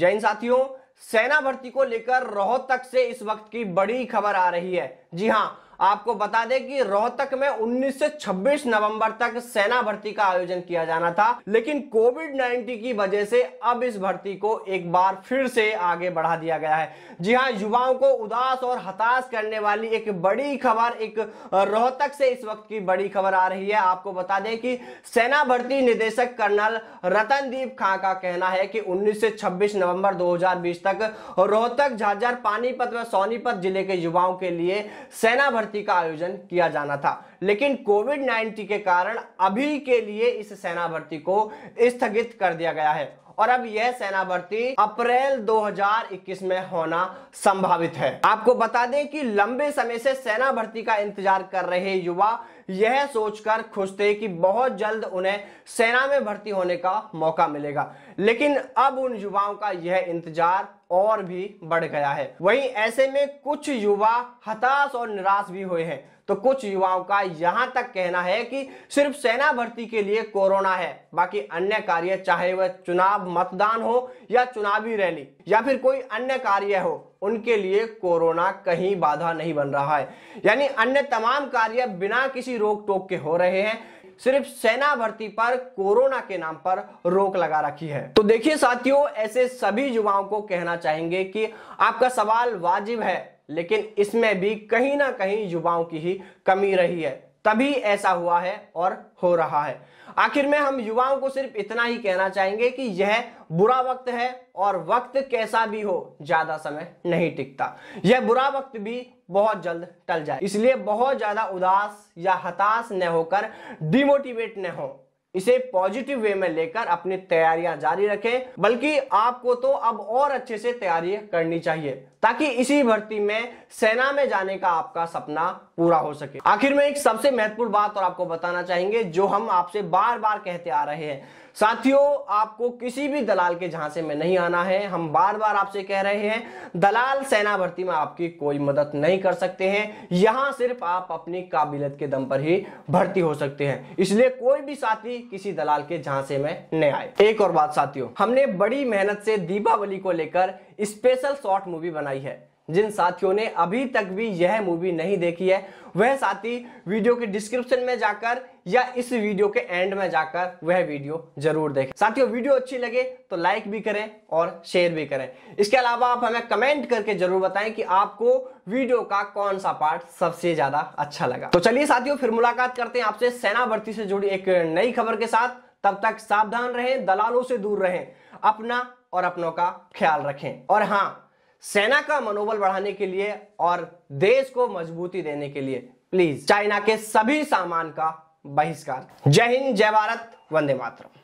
हिंद साथियों, सेना भर्ती को लेकर रोहतक से इस वक्त की बड़ी खबर आ रही है। जी हाँ आपको बता दें कि रोहतक में 19 से 26 नवंबर तक सेना भर्ती का आयोजन किया जाना था, लेकिन कोविड 19 की वजह से अब इस भर्ती को एक बार फिर से आगे बढ़ा दिया गया है। जी हाँ, युवाओं को उदास और हताश करने वाली एक बड़ी खबर, एक रोहतक से इस वक्त की बड़ी खबर आ रही है। आपको बता दें कि सेना भर्ती निदेशक कर्नल रतनदीप खां का कहना है कि 19 से 26 नवंबर 2020 तक रोहतक, झाझर, पानीपत व सोनीपत ज़िले के युवाओं के लिए सेना भर्ती भर्ती का आयोजन किया जाना था। लेकिन कोविड 19 के कारण अभी के लिए इस सेना भर्ती को स्थगित कर दिया गया है। और अब यह सेना भर्ती अप्रैल 2021 में होना संभावित है। आपको बता दें कि लंबे समय से सेना भर्ती का इंतज़ार कर रहे युवा यह सोचकर खुश थे कि बहुत जल्द उन्हें सेना में भर्ती होने का मौका मिलेगा। लेकिन अब उन युवाओं का यह इंतज़ार और भी बढ़ गया है। वहीं ऐसे में कुछ युवा हताश और निराश भी हुए हैं। तो कुछ युवाओं का यहाँ तक कहना है कि सिर्फ़ सेना भर्ती के लिए कोरोना है, बाकी अन्य कार्य चाहे वह चुनाव मतदान हो या चुनावी रैली या फिर कोई अन्य कार्य हो, उनके लिए कोरोना कहीं बाधा नहीं बन रहा है। यानी अन्य तमाम कार्य बिना किसी रोक टोक के हो रहे हैं। सिर्फ़ सेना भर्ती पर कोरोना के नाम पर रोक लगा रखी है। तो देखिए साथियों, ऐसे सभी युवाओं को कहना चाहेंगे कि आपका सवाल वाजिब है, लेकिन इसमें भी कहीं ना कहीं युवाओं की ही कमी रही है। तभी ऐसा हुआ है और हो रहा है। आखिर में हम युवाओं को सिर्फ़ इतना ही कहना चाहेंगे कि यह बुरा वक्त है और वक्त कैसा भी हो, ज़्यादा समय नहीं टिकता। यह बुरा वक्त भी बहुत जल्द टल जाए। इसलिए बहुत ज़्यादा उदास या हताश न होकर डिमोटिवेट न हो। इसे पॉजिटिव वे में लेकर अपनी तैयारियाँ जारी रखें, बल्कि आपको तो अब और अच्छे से तैयारी करनी चाहिए, ताकि इसी भर्ती में सेना में जाने का आपका सपना पूरा हो सके। आखिर में एक सबसे महत्वपूर्ण बात और आपको बताना चाहेंगे, जो हम आपसे बार बार कहते आ रहे हैं साथियों, आपको किसी भी दलाल के झांसे में नहीं आना है। हम बार बार आपसे कह रहे हैं, दलाल सेना भर्ती में आपकी कोई मदद नहीं कर सकते हैं। यहाँ सिर्फ़ आप अपनी काबिलियत के दम पर ही भर्ती हो सकते हैं। इसलिए कोई भी साथी किसी दलाल के झांसे में न आए। एक और बात साथियों, हमने बड़ी मेहनत से दीपावली को लेकर स्पेशल शॉर्ट मूवी बनाई है। जिन साथियों ने अभी तक भी यह मूवी नहीं देखी है, वह साथी वीडियो के डिस्क्रिप्शन में जाकर या इस वीडियो के एंड में जाकर वह वीडियो ज़रूर देखें। साथियों वीडियो अच्छी लगे तो लाइक भी करें और शेयर भी करें। इसके अलावा आप हमें कमेंट करके ज़रूर बताएँ कि आपको वीडियो का कौन सा पार्ट सबसे ज़्यादा अच्छा लगा। तो चलिए साथियों, फिर मुलाकात करते हैं आपसे सेना भर्ती से जुड़ी एक नई खबर के साथ। तब तक सावधान रहें, दलालों से दूर रहें, अपना और अपनों का ख्याल रखें। और हाँ सेना का मनोबल बढ़ाने के लिए और देश को मजबूती देने के लिए। प्लीज़ चाइना के सभी सामान का बहिष्कार। जय हिंद, जय भारत, वंदे मातरम।